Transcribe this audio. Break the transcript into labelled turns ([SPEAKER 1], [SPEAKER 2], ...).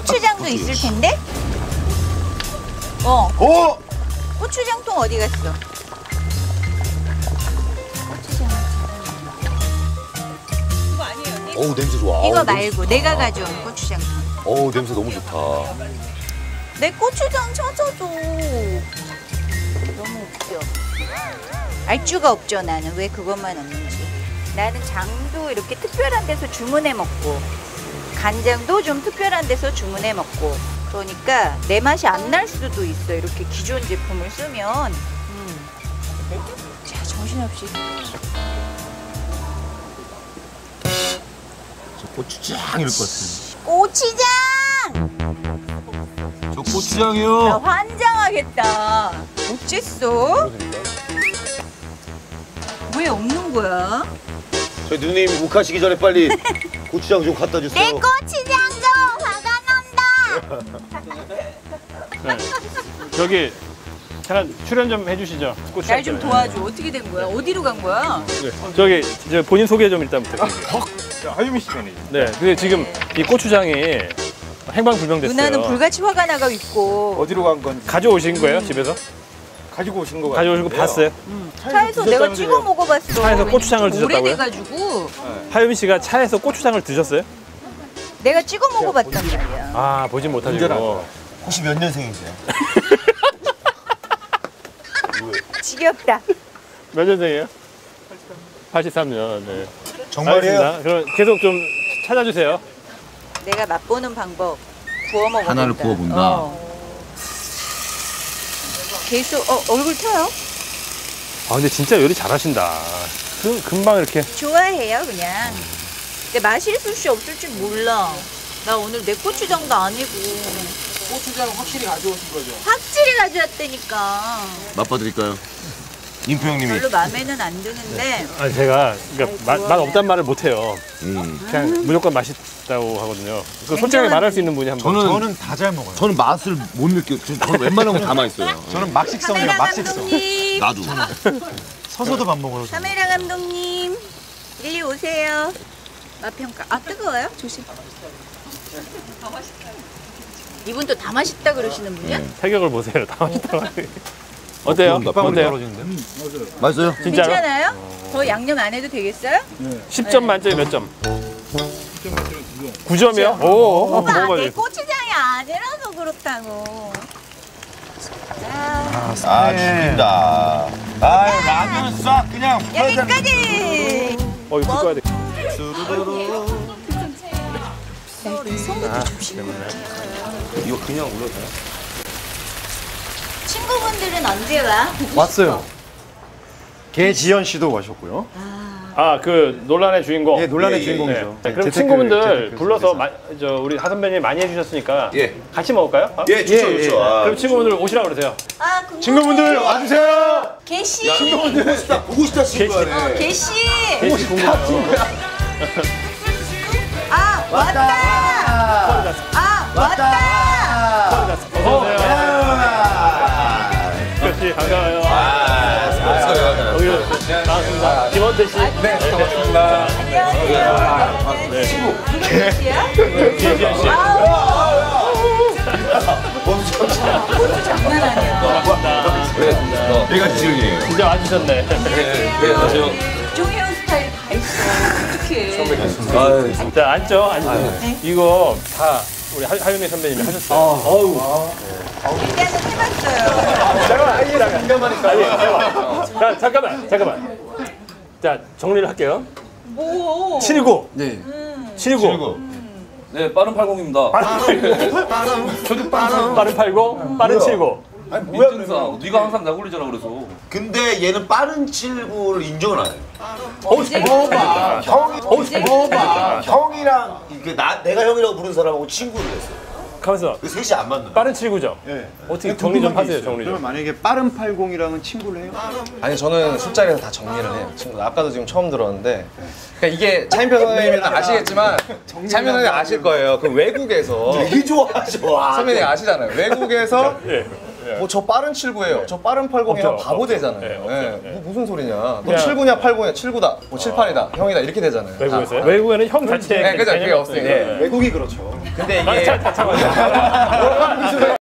[SPEAKER 1] 고추장도 있을 텐데? 어,
[SPEAKER 2] 오!
[SPEAKER 1] 고추장통 어디 갔어? 고추장. 이거 아니에요.
[SPEAKER 2] 어우 냄새 좋아.
[SPEAKER 1] 이거 말고. 내가 가져온 고추장통.
[SPEAKER 2] 어우 냄새 너무 좋다.
[SPEAKER 1] 내 고추장 찾아줘. 너무 웃겨. 알 수가 없죠 나는 왜 그것만 없는지. 나는 장도 이렇게 특별한 데서 주문해 먹고 간장도 좀 특별한 데서 주문해 먹고 그러니까 내 맛이 안 날 수도 있어 이렇게 기존 제품을 쓰면. 음. 자 정신없이
[SPEAKER 2] 저 고추장일 것 같아.
[SPEAKER 1] 고추장.
[SPEAKER 2] 저
[SPEAKER 1] 나
[SPEAKER 2] 고추장이요.
[SPEAKER 1] 환장하겠다. 어쨌어? 왜 없는 거야?
[SPEAKER 2] 저희 누님 욱하시기 전에 빨리 고추장 좀 갖다
[SPEAKER 1] 내
[SPEAKER 2] 주세요.
[SPEAKER 1] 고추장 좀 화가 난다.
[SPEAKER 3] 저기 잠깐 출연 좀 해주시죠. 고추장
[SPEAKER 1] 날 좀. 도와줘. 어떻게 된 거야? 어디로 간 거야?
[SPEAKER 3] 저기 저 본인 소개 좀 일단 부탁드릴게요.
[SPEAKER 4] 하유미 씨잖아요.
[SPEAKER 3] 네, 근데 지금 이 고추장이 행방불명됐어요.
[SPEAKER 1] 누나는 불같이 화가 나가 있고
[SPEAKER 4] 어디로 간 건지
[SPEAKER 3] 가져오신 거예요 집에서?
[SPEAKER 4] 가지고 오신 거 같아요.
[SPEAKER 3] 가져오신 거 봤어요?
[SPEAKER 1] 차에서 내가 찍어 먹어봤어.
[SPEAKER 3] 차에서 고추장을 드셨다고요?
[SPEAKER 1] 오래돼가지고
[SPEAKER 3] 하유미 씨가 차에서 고추장을 드셨어요?
[SPEAKER 1] 내가 찍어 먹어봤단 말이야.
[SPEAKER 3] 아 보진 못하시고.
[SPEAKER 2] 혹시 몇 년생이세요?
[SPEAKER 1] 지겹다.
[SPEAKER 3] 몇 년생이에요? 83 년. 네.
[SPEAKER 2] 정말이에요?
[SPEAKER 3] 그럼 계속 좀 찾아주세요.
[SPEAKER 1] 내가 맛보는 방법 구워 먹어본다.
[SPEAKER 2] 하나를 구워본다.
[SPEAKER 1] 어. 계속 어, 얼굴 펴요?
[SPEAKER 3] 아 근데 진짜 요리 잘하신다. 그, 금방 이렇게.
[SPEAKER 1] 좋아해요 그냥. 근데 맛이 있을지 없을지 몰라. 나 오늘 내 고추장도 아니고
[SPEAKER 4] 고추장 확실히 가져오신 거죠?
[SPEAKER 1] 확실히 가져왔다니까.
[SPEAKER 2] 맛봐드릴까요? 임표 형님이.
[SPEAKER 1] 별로 마음에는 안 드는데
[SPEAKER 3] 아 제가 그러니까 맛, 맛 없단 말을 못 해요.
[SPEAKER 2] 음.
[SPEAKER 3] 그냥 무조건 맛있다고 하거든요. 그 솔직하게 말할 수 있는 분이 한 분.
[SPEAKER 2] 저는
[SPEAKER 4] 저는 다 잘 먹어요.
[SPEAKER 2] 저는 맛을 못 느껴. 저- 저는 웬만한 건 다 맛있어요.
[SPEAKER 4] 저는 막식성이에요.
[SPEAKER 1] 카메라
[SPEAKER 4] 막식성.
[SPEAKER 1] 감독님,
[SPEAKER 2] 나도.
[SPEAKER 4] 서서도 밥 먹어요. 저는.
[SPEAKER 1] 카메라 감독님, 일리 오세요. 맛 평가. 아 뜨거워요? 조심. 이분 또다 맛있다 그러시는 분이야?
[SPEAKER 3] 태격을 보세요. 다 맛있다고. 어때요?
[SPEAKER 2] 그런가?
[SPEAKER 3] 어때요?
[SPEAKER 4] 떨어지는데?
[SPEAKER 2] 맛있어요?
[SPEAKER 3] 진짜로?
[SPEAKER 1] 괜찮아요? 더 양념 안 해도 되겠어요?
[SPEAKER 3] 10점 만점에 몇 점? 9점이요? 오,
[SPEAKER 1] 오빠 내
[SPEAKER 3] 먹어봐요.
[SPEAKER 1] 고추장이 아니라서 그렇다고. 자,
[SPEAKER 2] 아 죽인다. 아 라면 싹 그냥.
[SPEAKER 1] 여기까지.
[SPEAKER 3] 어, 이거 뜯어야 돼.
[SPEAKER 2] 이거 그냥 올려줘요?
[SPEAKER 1] 친구분들은 언제 와?
[SPEAKER 5] 왔어요. 개지연 씨도 오셨고요.
[SPEAKER 3] 아, 그 논란의 주인공.
[SPEAKER 5] 예, 논란의
[SPEAKER 2] 예, 예,
[SPEAKER 5] 주인공이죠.
[SPEAKER 3] 네, 그럼
[SPEAKER 5] 재테크,
[SPEAKER 3] 친구분들
[SPEAKER 5] 재테크
[SPEAKER 3] 불러서. 마, 저 우리 하 선배님 많이 해주셨으니까
[SPEAKER 2] 예.
[SPEAKER 3] 같이 먹을까요? 아?
[SPEAKER 2] 예 좋죠
[SPEAKER 5] 예, 예.
[SPEAKER 2] 좋죠. 아,
[SPEAKER 3] 그럼 친구분들 오시라 그러세요.
[SPEAKER 1] 아, 궁금해.
[SPEAKER 5] 친구분들 와주세요.
[SPEAKER 1] 개씨.
[SPEAKER 2] 보고 싶다 보고 싶다 친구야.
[SPEAKER 1] 어, 개씨.
[SPEAKER 3] 계시 궁금해요.
[SPEAKER 1] 아, 왔다. 아, 왔다.
[SPEAKER 3] 어서 오세요. 그렇지, 반가워요.
[SPEAKER 2] 없어요.
[SPEAKER 3] 여기 반갑습니다. 김원태 씨. 네, 반갑습니다.
[SPEAKER 1] 안녕하세요.
[SPEAKER 3] 네.
[SPEAKER 1] 개씨야?
[SPEAKER 3] 김지현 씨.
[SPEAKER 1] 고추 장난 아니야.
[SPEAKER 2] 얘가 지은이에요.
[SPEAKER 3] 진짜 와주셨네.
[SPEAKER 2] 네 안녕하세요.
[SPEAKER 1] 종혜원 스타일 다 있어. 어떡해.
[SPEAKER 2] 아
[SPEAKER 3] 자, 앉죠, 앉으세요. 이거 다 우리 하, 하윤미 선배님이 하셨어요.
[SPEAKER 1] 일단은 해봤어요.
[SPEAKER 3] 잠깐만, 잠깐만. 아니, 잠깐만. 자, 잠깐만, 잠깐만. 자, 정리를 할게요.
[SPEAKER 1] 뭐?
[SPEAKER 3] 719.
[SPEAKER 6] 네.
[SPEAKER 3] 719.
[SPEAKER 6] 네, 빠른 80입니다.
[SPEAKER 3] 저도 빠른. 빠른 80, 빠른 79.
[SPEAKER 6] 민증상 네가 항상 나 굴리잖아 그래서.
[SPEAKER 2] 근데 얘는 빠른 79를 인정을 안 해요.
[SPEAKER 1] 언제?
[SPEAKER 2] 봐 형이 봐 형이랑 이게 나 내가 형이라고 부른 사람하고 친구를 했어.
[SPEAKER 3] 가면서
[SPEAKER 2] 그 셋이 안 맞는.
[SPEAKER 3] 빠른 79죠?
[SPEAKER 5] 예.
[SPEAKER 3] 어떻게 정리 좀 하세요, 정리
[SPEAKER 5] 그러면
[SPEAKER 3] 좀.
[SPEAKER 5] 만약에 빠른 80이랑은 친구를 해요?
[SPEAKER 7] 아니 저는 술자리에서 다 정리를 해요 친구 아까도 지금 처음 들었는데 그러니까 이게 차인표 선생님은 아시겠지만 차인표 선생님 아실 거예요 그 외국에서
[SPEAKER 2] 되게 좋아하죠. 아,
[SPEAKER 7] 선배님 아시잖아요 외국에서
[SPEAKER 3] 예. 예.
[SPEAKER 7] 뭐저 빠른 79예요. 저 빠른 80이면
[SPEAKER 3] 없죠,
[SPEAKER 7] 바보
[SPEAKER 3] 없죠.
[SPEAKER 7] 되잖아요.
[SPEAKER 3] 예.
[SPEAKER 7] 뭐 무슨 소리냐. 너
[SPEAKER 3] 그냥-
[SPEAKER 7] 79냐 80이냐 79다. 뭐 78이다. 형이다 이렇게 되잖아요.
[SPEAKER 3] 외국에서요?
[SPEAKER 7] 다.
[SPEAKER 3] 외국에는 형 자체에
[SPEAKER 7] 네, 그죠. 그게 없으니까.
[SPEAKER 5] 외국이 그렇죠.
[SPEAKER 7] 근데
[SPEAKER 3] 아,
[SPEAKER 7] 이게.